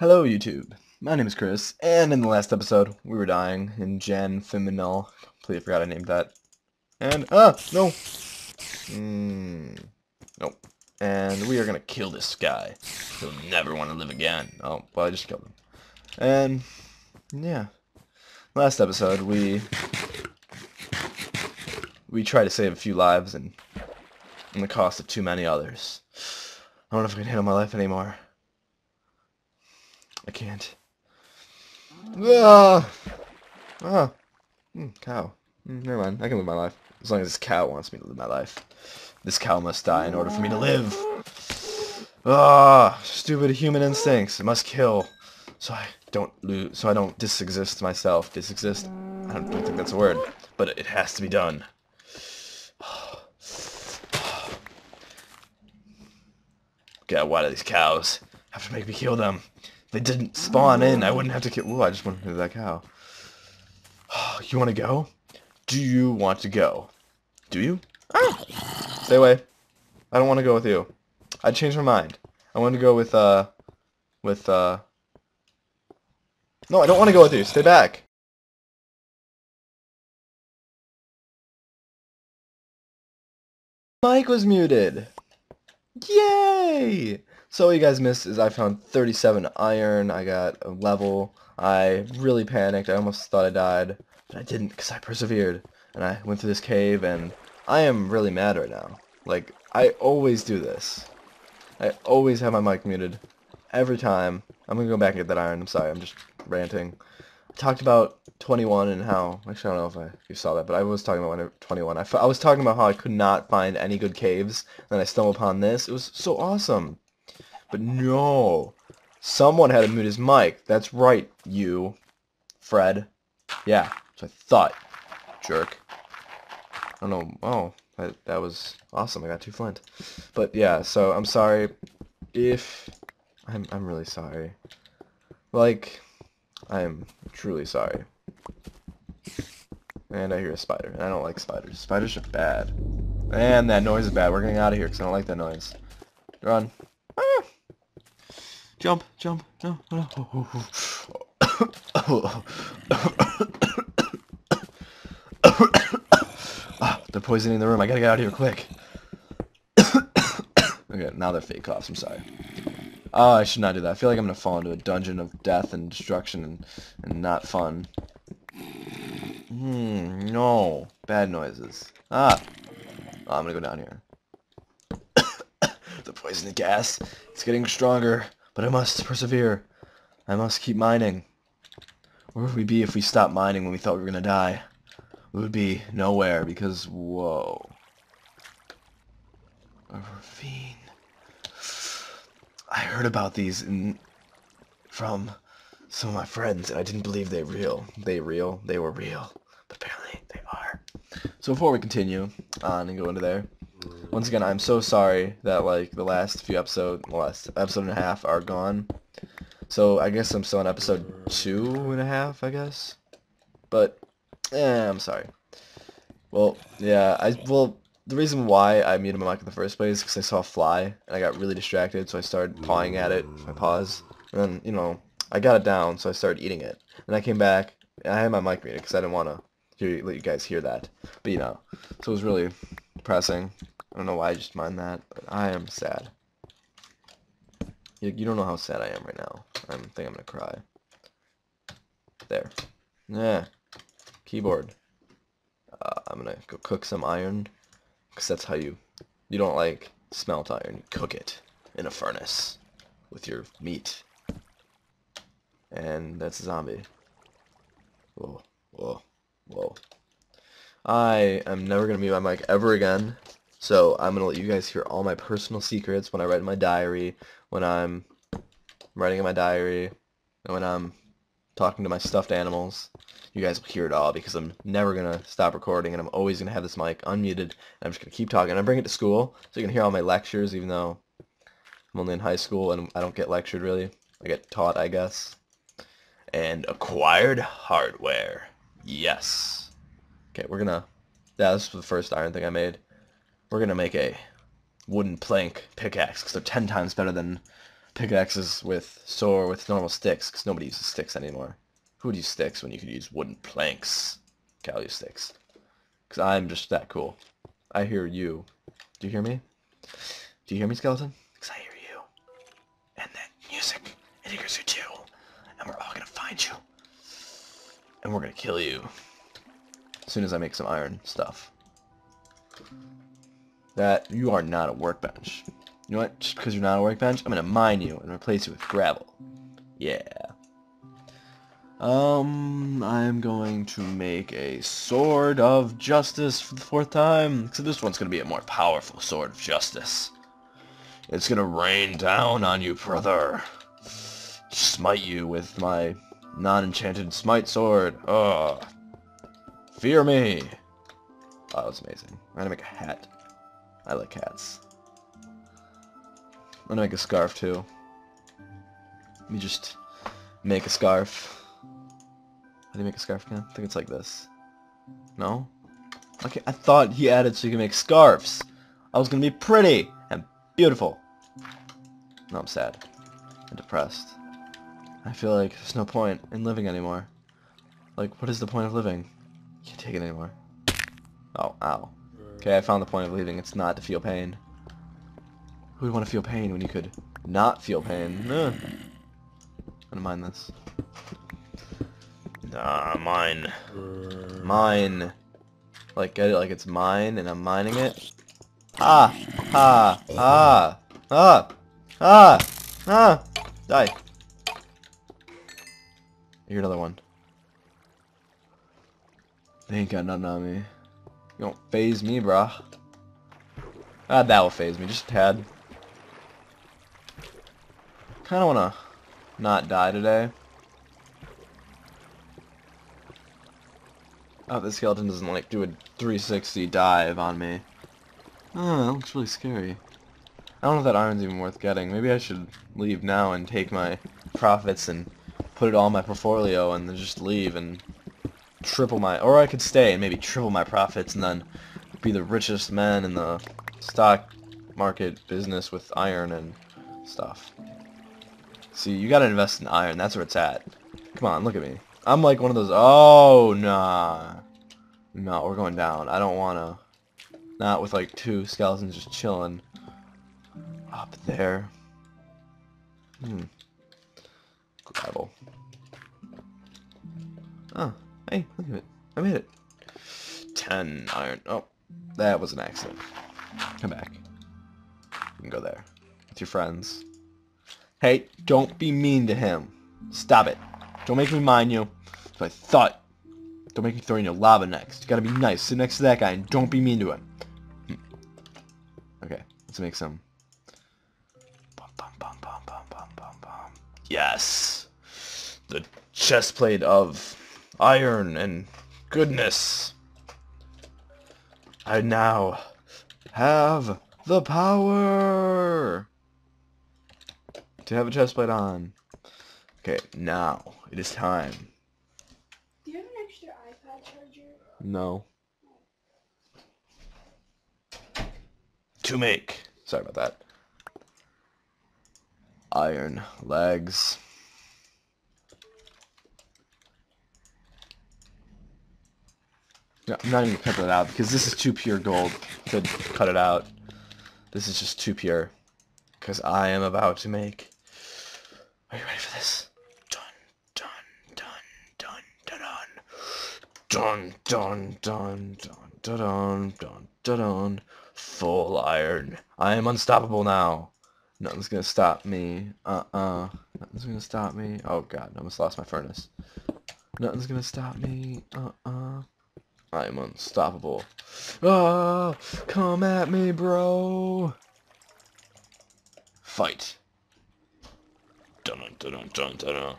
Hello YouTube, my name is Chris, and in the last episode, we were dying in Jan Feminel. Completely forgot I named that. And, ah, no! Hmm, nope. And we are gonna kill this guy. He'll never want to live again. Oh, well, I just killed him. And, yeah. Last episode, we... We tried to save a few lives, and... in the cost of too many others. I don't know if I can handle my life anymore. I can't. Ah! Ah! Mm, cow. Mm, never mind. I can live my life. As long as this cow wants me to live my life. This cow must die in order for me to live. Ah! Stupid human instincts. I must kill. So I don't lose. So I don't disexist myself. Disexist? I don't, don't think that's a word. But it has to be done. God, why do these cows have to make me kill them? If they didn't spawn in, I wouldn't have to kill... Ooh, I just went into that cow. You want to go? Do you want to go? Do you? Ah! Stay away. I don't want to go with you. I changed my mind. I want to go with, uh... With, uh... No, I don't want to go with you. Stay back. Mic was muted. Yay! So what you guys missed is I found 37 iron, I got a level, I really panicked, I almost thought I died, but I didn't because I persevered, and I went through this cave, and I am really mad right now. Like, I always do this. I always have my mic muted. Every time. I'm gonna go back and get that iron, I'm sorry, I'm just ranting. I talked about 21 and how, actually I don't know if, I, you saw that, but I was talking about 21. I, I was talking about how I could not find any good caves, and then I stumbled upon this. It was so awesome. But no. Someone had to mute his mic. That's right, you. Fred. Yeah, so I thought. Jerk. I don't know. Oh, that, that was awesome. I got two flint. But yeah, so I'm sorry if... I'm, I'm really sorry. Like, I am truly sorry. And I hear a spider, and I don't like spiders. Spiders are bad. And that noise is bad. We're getting out of here because I don't like that noise. Run. Jump, jump. No, no. ah, they're poisoning the room. I gotta get out of here quick. okay, now they're fake coughs. I'm sorry. Oh, I should not do that. I feel like I'm gonna fall into a dungeon of death and destruction and, and not fun. Hmm, no. Bad noises. Ah. Oh, I'm gonna go down here. the poison gas. It's getting stronger. But I must persevere. I must keep mining. Where would we be if we stopped mining when we thought we were going to die? We would be nowhere because, whoa. A ravine. I heard about these in, from some of my friends, and I didn't believe they real. They real? They were real. But apparently they are. So before we continue on and go into there, once again, I'm so sorry that like the last few episodes, the last episode and a half are gone. So I guess I'm still on episode two and a half, I guess. But, eh, I'm sorry. Well, yeah, I well the reason why I muted my mic in the first place is because I saw a fly and I got really distracted, so I started pawing at it my paws, and then you know I got it down, so I started eating it. And I came back and I had my mic muted because I didn't want to let you guys hear that. But you know, so it was really depressing. I don't know why I just mind that, but I am sad. You, you don't know how sad I am right now. I think I'm gonna cry. There. Yeah. Keyboard. Uh, I'm gonna go cook some iron, because that's how you, you don't like smelt iron, you cook it in a furnace with your meat. And that's a zombie. Whoa, whoa, whoa. I am never going to mute my mic ever again. So I'm going to let you guys hear all my personal secrets when I write in my diary, when I'm writing in my diary, and when I'm talking to my stuffed animals. You guys will hear it all because I'm never going to stop recording and I'm always going to have this mic unmuted and I'm just going to keep talking. And I bring it to school so you can hear all my lectures even though I'm only in high school and I don't get lectured really. I get taught, I guess. And acquired hardware. Yes. Okay, we're going to... Yeah, this was the first iron thing I made. We're going to make a wooden plank pickaxe because they're ten times better than pickaxes with sword with normal sticks because nobody uses sticks anymore. Who would use sticks when you could use wooden planks? Cal use sticks. Because I'm just that cool. I hear you. Do you hear me? Do you hear me, skeleton? Because I hear you. And that music, it hears you too. And we're all going to find you. And we're going to kill you. As soon as I make some iron stuff. That, you are not a workbench. You know what? Just because you're not a workbench, I'm going to mine you and replace you with gravel. Yeah. Um, I'm going to make a Sword of Justice for the fourth time. So this one's going to be a more powerful Sword of Justice. It's going to rain down on you, brother. Smite you with my non-enchanted smite sword. Ugh. Fear me. Oh, that's amazing. I'm going to make a hat. I like hats. I'm to make a scarf, too. Let me just make a scarf. How do you make a scarf again? I think it's like this. No? Okay, I thought he added so you can make scarves. I was gonna be pretty and beautiful. No, I'm sad. and depressed. I feel like there's no point in living anymore. Like, what is the point of living? Can't take it anymore. Oh, ow. Okay, I found the point of leaving. It's not to feel pain. Who would want to feel pain when you could not feel pain? Ugh. I'm gonna mind this. Nah, mine. Mine. Like, get it like it's mine and I'm mining it? Ah! Ah! Ah! Ah! Ah! Ah! Die. Here another one. They ain't got nothing on me. You don't faze me, brah. Ah, that will faze me, just a tad. Kinda wanna not die today. Oh, the skeleton doesn't like do a 360 dive on me. Oh, that looks really scary. I don't know if that iron's even worth getting. Maybe I should leave now and take my profits and put it all in my portfolio and then just leave and triple my... Or I could stay and maybe triple my profits and then be the richest man in the stock market business with iron and stuff. See, you gotta invest in iron. That's where it's at. Come on, look at me. I'm like one of those, oh, nah. No, we're going down. I don't want to. Not with like two skeletons just chilling up there. Hmm. Gravel. Oh, hey, look at it. I made it. Ten iron. Oh, that was an accident. Come back. You can go there. With your friends. Hey, don't be mean to him. Stop it. Don't make me mind you. So I thought. Don't make me throw in your lava next. You gotta be nice. Sit next to that guy and don't be mean to him. Hmm. Okay, let's make some. Yes! The chest plate of iron and goodness. I now have the power to have a chestplate on. Okay, now it is time. Do you have an extra iPad charger? No. To make. Sorry about that. Iron legs. No, I'm not even gonna cut that out because this is too pure gold to cut it out. This is just too pure. Because I am about to make... Are you ready for this? Dun, dun, dun, dun, dun, dun. Dun, dun, dun, dun, dun, dun, dun, dun, dun. Full iron. I am unstoppable now. Nothing's gonna stop me. Uh-uh. Nothing's gonna stop me. Oh god, I almost lost my furnace. Nothing's gonna stop me. Uh-uh. I'm unstoppable. Ah, come at me, bro. Fight. Dun dun dun dun dun dun.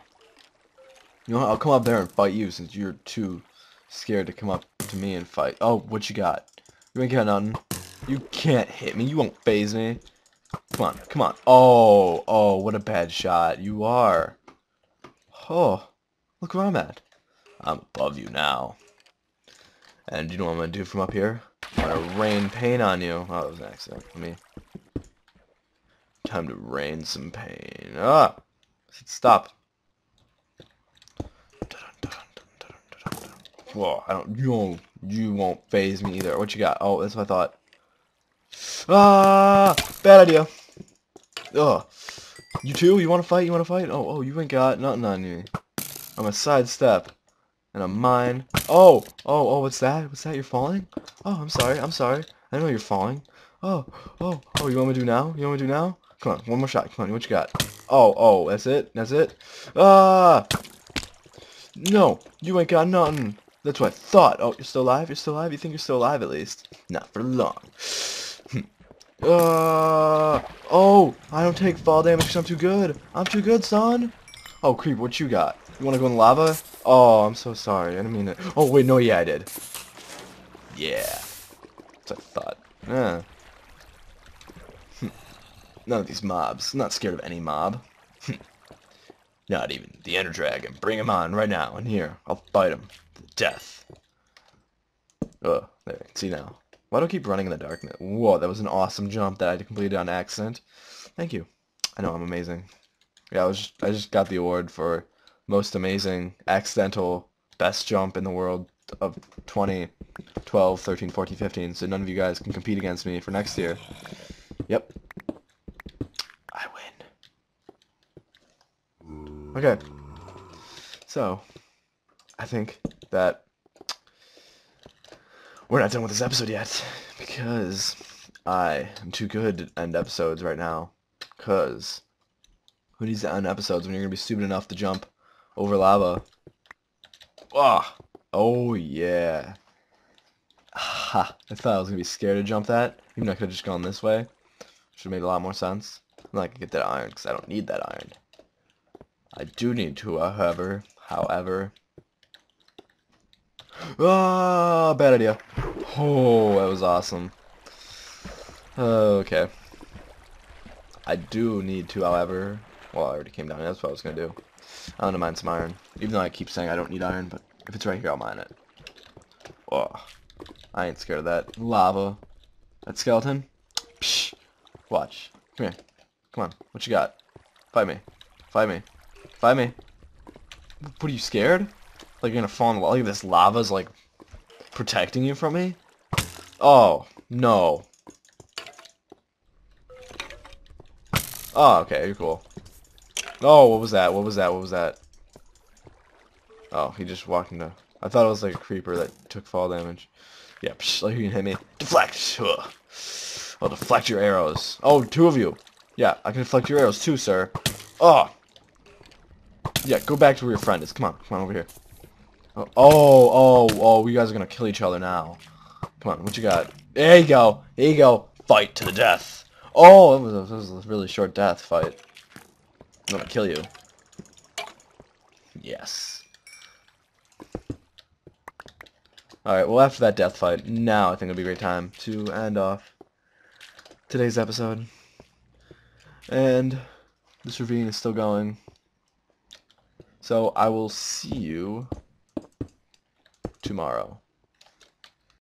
You know what? I'll come up there and fight you since you're too scared to come up to me and fight. Oh, what you got? You ain't got nothing. You can't hit me. You won't faze me. Come on, come on. Oh, oh, what a bad shot. You are. Oh, look where I'm at. I'm above you now. And you know what I'm going to do from up here? I'm going to rain pain on you. Oh, that was an accident. Let me Time to rain some pain. Ah! Stop. Whoa, I don't, you won't, you won't faze me either. What you got? Oh, that's what I thought. Ah! Bad idea. Ugh. You too? You want to fight? You want to fight? Oh, oh, you ain't got nothing on you. I'm a sidestep. And a mine. Oh! Oh, oh, what's that? What's that? You're falling? Oh, I'm sorry. I'm sorry. I know you're falling. Oh, oh, oh, you want me to do now? You want me to do now? Come on, one more shot. Come on, what you got? Oh, oh, that's it? That's it? Ah! No, you ain't got nothing. That's what I thought. Oh, you're still alive? You're still alive? You think you're still alive at least? Not for long. uh, oh, I don't take fall damage because I'm too good. I'm too good, son. Oh, creep, what you got? You want to go in lava? Oh, I'm so sorry. I didn't mean it. Oh, wait, no, yeah, I did. Yeah. That's what I thought. Yeah. Hmm. None of these mobs. I'm not scared of any mob. Hmm. not even the Ender Dragon. Bring him on right now. And here, I'll fight him to death. Oh, there. See now. Why do I keep running in the darkness? Whoa, that was an awesome jump that I completed on accident. Thank you. I know I'm amazing. Yeah, I was just, I just got the award for most amazing accidental best jump in the world of 2012, 13, 14, 15. So none of you guys can compete against me for next year. Yep. I win. Okay. So, I think that we're not done with this episode yet because I am too good to end episodes right now. Because who needs to end episodes when you're going to be stupid enough to jump over lava? Ah! Oh, yeah. Ha! I thought I was going to be scared to jump that. Even though I could have just gone this way. Should have made a lot more sense. I'm not going to get that iron because I don't need that iron. I do need to, however. However. Ah, bad idea. Oh, that was awesome. Okay. I do need to, however. Well, I already came down. Here, that's what I was going to do. I want to mine some iron. Even though I keep saying I don't need iron, but if it's right here, I'll mine it. Oh, I ain't scared of that. Lava. That skeleton? Psh. Watch. Come here. Come on. What you got? Fight me. Fight me. Fight me. What are you scared? Like you're gonna fall in the lava? This lava's like protecting you from me? Oh, no. Oh, okay, you're cool. Oh, what was that? What was that? What was that? Oh, he just walked into... I thought it was like a creeper that took fall damage. Yeah, psh, like you can hit me. Deflect! Ugh. I'll deflect your arrows. Oh, two of you. Yeah, I can deflect your arrows too, sir. Oh! Yeah, go back to where your friend is. Come on, come on over here. Oh, oh, oh, oh, you guys are gonna kill each other now. Come on, what you got? There you go. There you go. Fight to the death. Oh, it was, a, it was a really short death fight. I'm gonna kill you. Yes. Alright, well after that death fight, now I think it'll be a great time to end off today's episode. And this ravine is still going. So I will see you tomorrow.